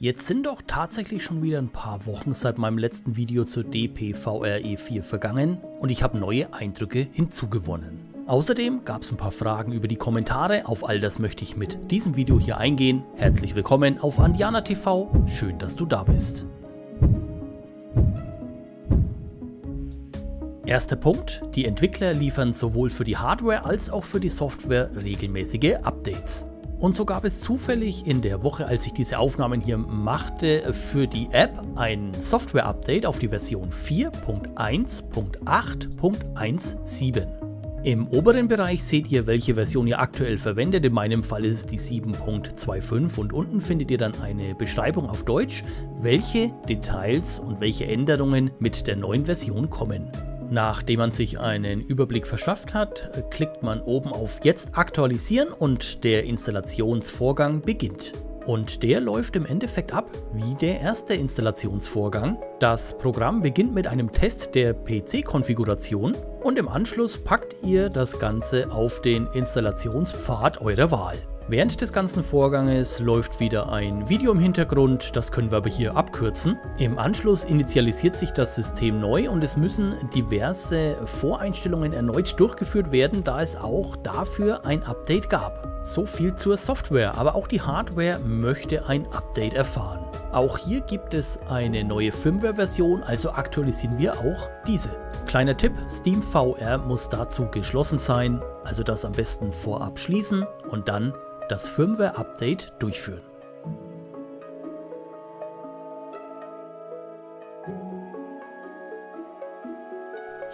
Jetzt sind doch tatsächlich schon wieder ein paar Wochen seit meinem letzten Video zur DPVRE4 vergangen und ich habe neue Eindrücke hinzugewonnen. Außerdem gab es ein paar Fragen über die Kommentare, auf all das möchte ich mit diesem Video hier eingehen. Herzlich willkommen auf Andiana TV, schön dass du da bist. Erster Punkt, die Entwickler liefern sowohl für die Hardware als auch für die Software regelmäßige Updates. Und so gab es zufällig in der Woche, als ich diese Aufnahmen hier machte, für die App ein Software-Update auf die Version 4.1.8.17. Im oberen Bereich seht ihr, welche Version ihr aktuell verwendet. In meinem Fall ist es die 7.25 und unten findet ihr dann eine Beschreibung auf Deutsch, welche Details und welche Änderungen mit der neuen Version kommen. Nachdem man sich einen Überblick verschafft hat, klickt man oben auf Jetzt aktualisieren und der Installationsvorgang beginnt. Und der läuft im Endeffekt ab wie der erste Installationsvorgang. Das Programm beginnt mit einem Test der PC-Konfiguration und im Anschluss packt ihr das Ganze auf den Installationspfad eurer Wahl. Während des ganzen Vorganges läuft wieder ein Video im Hintergrund, das können wir aber hier abkürzen. Im Anschluss initialisiert sich das System neu und es müssen diverse Voreinstellungen erneut durchgeführt werden, da es auch dafür ein Update gab. So viel zur Software, aber auch die Hardware möchte ein Update erfahren. Auch hier gibt es eine neue Firmware-Version, also aktualisieren wir auch diese. Kleiner Tipp, Steam VR muss dazu geschlossen sein, also das am besten vorab schließen und dann das Firmware-Update durchführen.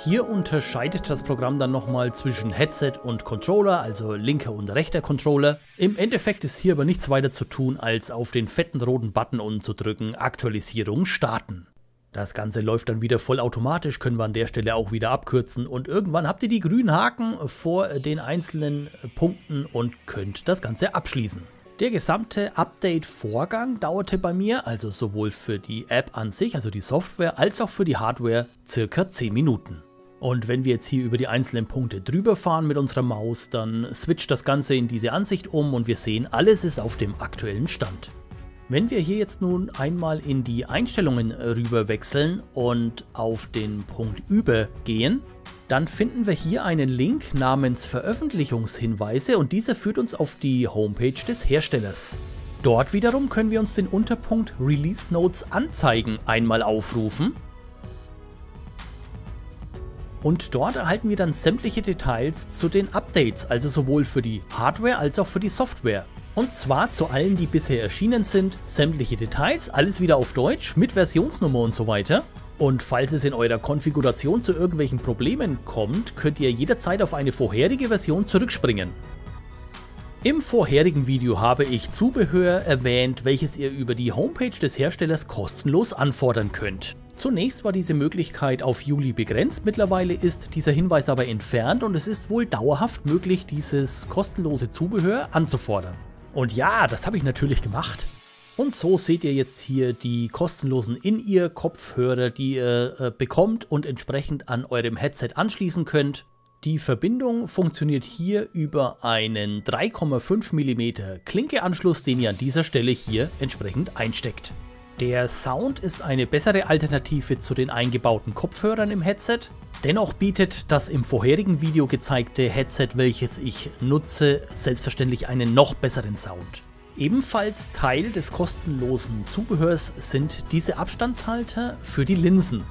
Hier unterscheidet das Programm dann nochmal zwischen Headset und Controller, also linker und rechter Controller. Im Endeffekt ist hier aber nichts weiter zu tun, als auf den fetten roten Button unten zu drücken, Aktualisierung starten. Das Ganze läuft dann wieder vollautomatisch, können wir an der Stelle auch wieder abkürzen und irgendwann habt ihr die grünen Haken vor den einzelnen Punkten und könnt das Ganze abschließen. Der gesamte Update-Vorgang dauerte bei mir, also sowohl für die App an sich, also die Software, als auch für die Hardware, circa 10 Minuten. Und wenn wir jetzt hier über die einzelnen Punkte drüber fahren mit unserer Maus, dann switcht das Ganze in diese Ansicht um und wir sehen, alles ist auf dem aktuellen Stand. Wenn wir hier jetzt nun einmal in die Einstellungen rüber wechseln und auf den Punkt übergehen, dann finden wir hier einen Link namens Veröffentlichungshinweise und dieser führt uns auf die Homepage des Herstellers. Dort wiederum können wir uns den Unterpunkt Release Notes anzeigen einmal aufrufen. Und dort erhalten wir dann sämtliche Details zu den Updates, also sowohl für die Hardware als auch für die Software. Und zwar zu allen, die bisher erschienen sind, sämtliche Details, alles wieder auf Deutsch, mit Versionsnummer und so weiter. Und falls es in eurer Konfiguration zu irgendwelchen Problemen kommt, könnt ihr jederzeit auf eine vorherige Version zurückspringen. Im vorherigen Video habe ich Zubehör erwähnt, welches ihr über die Homepage des Herstellers kostenlos anfordern könnt. Zunächst war diese Möglichkeit auf Juli begrenzt, mittlerweile ist dieser Hinweis aber entfernt und es ist wohl dauerhaft möglich, dieses kostenlose Zubehör anzufordern. Und ja, das habe ich natürlich gemacht. Und so seht ihr jetzt hier die kostenlosen In-Ear-Kopfhörer, die ihr äh, bekommt und entsprechend an eurem Headset anschließen könnt. Die Verbindung funktioniert hier über einen 3,5 mm Klinkeanschluss, den ihr an dieser Stelle hier entsprechend einsteckt. Der Sound ist eine bessere Alternative zu den eingebauten Kopfhörern im Headset. Dennoch bietet das im vorherigen Video gezeigte Headset, welches ich nutze, selbstverständlich einen noch besseren Sound. Ebenfalls Teil des kostenlosen Zubehörs sind diese Abstandshalter für die Linsen.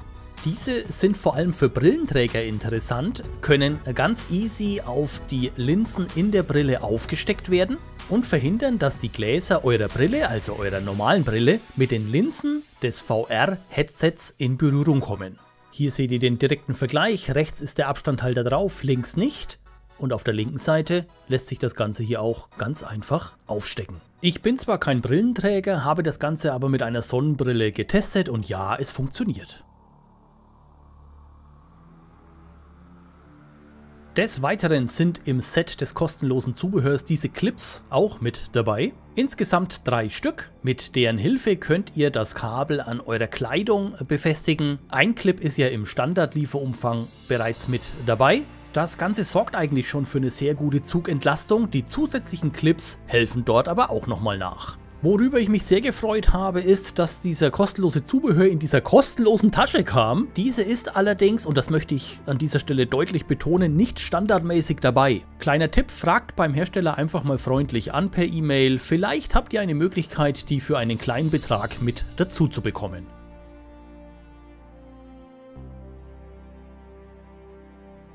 Diese sind vor allem für Brillenträger interessant, können ganz easy auf die Linsen in der Brille aufgesteckt werden und verhindern, dass die Gläser eurer Brille, also eurer normalen Brille, mit den Linsen des VR-Headsets in Berührung kommen. Hier seht ihr den direkten Vergleich, rechts ist der Abstandhalter drauf, links nicht. Und auf der linken Seite lässt sich das Ganze hier auch ganz einfach aufstecken. Ich bin zwar kein Brillenträger, habe das Ganze aber mit einer Sonnenbrille getestet und ja, es funktioniert. Des Weiteren sind im Set des kostenlosen Zubehörs diese Clips auch mit dabei. Insgesamt drei Stück. Mit deren Hilfe könnt ihr das Kabel an eurer Kleidung befestigen. Ein Clip ist ja im Standardlieferumfang bereits mit dabei. Das Ganze sorgt eigentlich schon für eine sehr gute Zugentlastung. Die zusätzlichen Clips helfen dort aber auch nochmal nach. Worüber ich mich sehr gefreut habe, ist, dass dieser kostenlose Zubehör in dieser kostenlosen Tasche kam. Diese ist allerdings, und das möchte ich an dieser Stelle deutlich betonen, nicht standardmäßig dabei. Kleiner Tipp, fragt beim Hersteller einfach mal freundlich an per E-Mail. Vielleicht habt ihr eine Möglichkeit, die für einen kleinen Betrag mit dazu zu bekommen.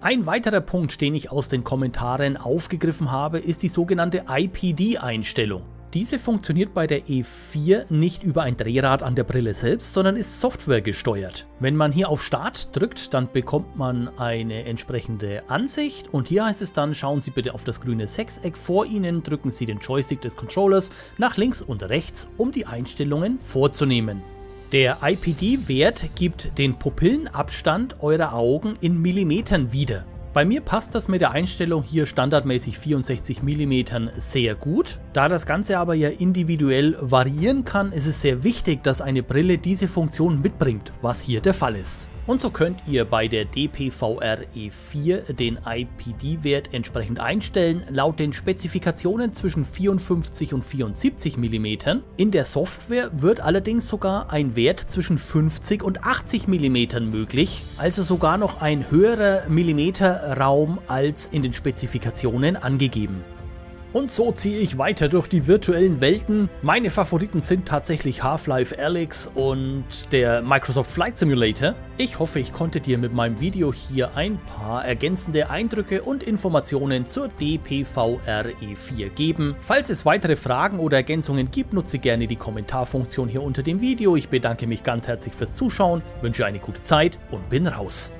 Ein weiterer Punkt, den ich aus den Kommentaren aufgegriffen habe, ist die sogenannte IPD-Einstellung. Diese funktioniert bei der E4 nicht über ein Drehrad an der Brille selbst, sondern ist Software gesteuert. Wenn man hier auf Start drückt, dann bekommt man eine entsprechende Ansicht und hier heißt es dann, schauen Sie bitte auf das grüne Sechseck vor Ihnen, drücken Sie den Joystick des Controllers nach links und rechts, um die Einstellungen vorzunehmen. Der IPD-Wert gibt den Pupillenabstand eurer Augen in Millimetern wieder. Bei mir passt das mit der Einstellung hier standardmäßig 64 mm sehr gut. Da das Ganze aber ja individuell variieren kann, ist es sehr wichtig, dass eine Brille diese Funktion mitbringt, was hier der Fall ist. Und so könnt ihr bei der DPVR E4 den IPD-Wert entsprechend einstellen, laut den Spezifikationen zwischen 54 und 74 mm. In der Software wird allerdings sogar ein Wert zwischen 50 und 80 mm möglich, also sogar noch ein höherer Millimeterraum als in den Spezifikationen angegeben. Und so ziehe ich weiter durch die virtuellen Welten. Meine Favoriten sind tatsächlich Half-Life Alyx und der Microsoft Flight Simulator. Ich hoffe, ich konnte dir mit meinem Video hier ein paar ergänzende Eindrücke und Informationen zur DPVR-E4 geben. Falls es weitere Fragen oder Ergänzungen gibt, nutze gerne die Kommentarfunktion hier unter dem Video. Ich bedanke mich ganz herzlich fürs Zuschauen, wünsche eine gute Zeit und bin raus.